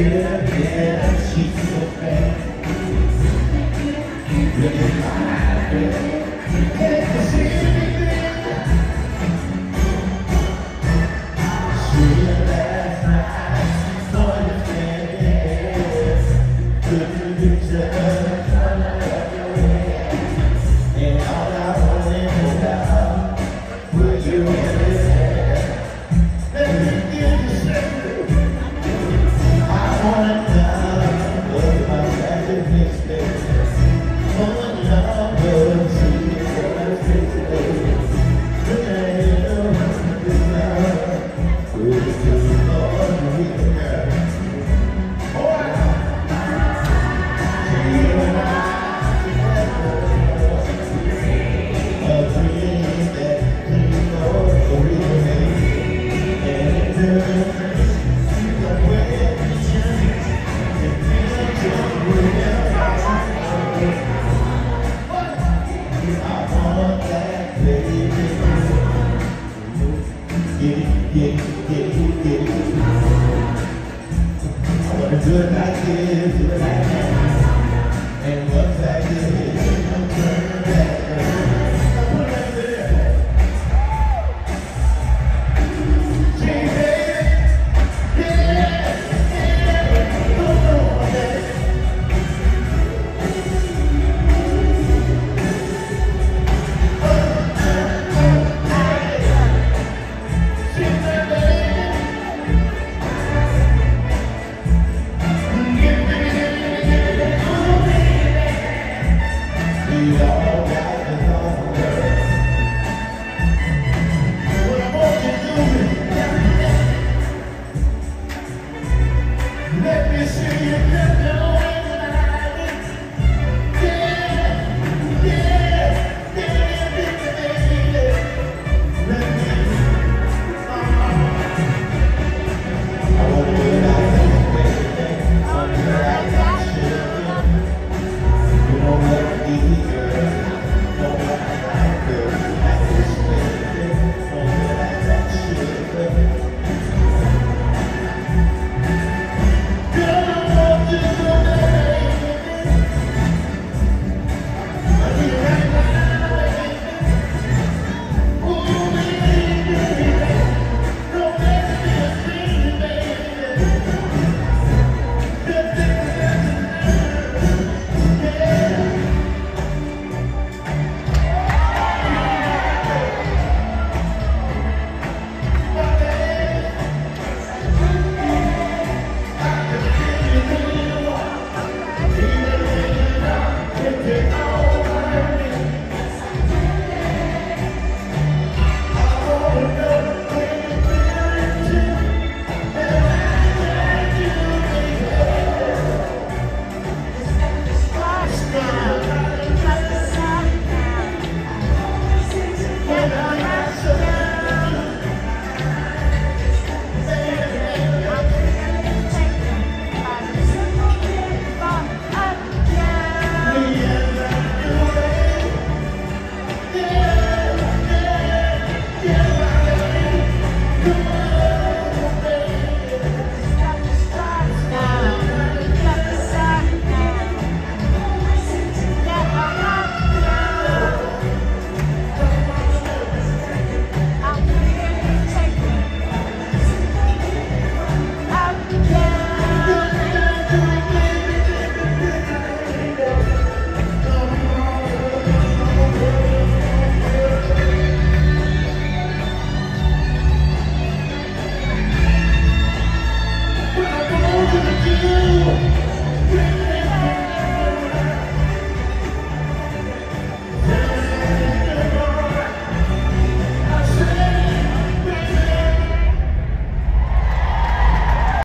yeah, yeah, she's Get it, I wanna do it like this.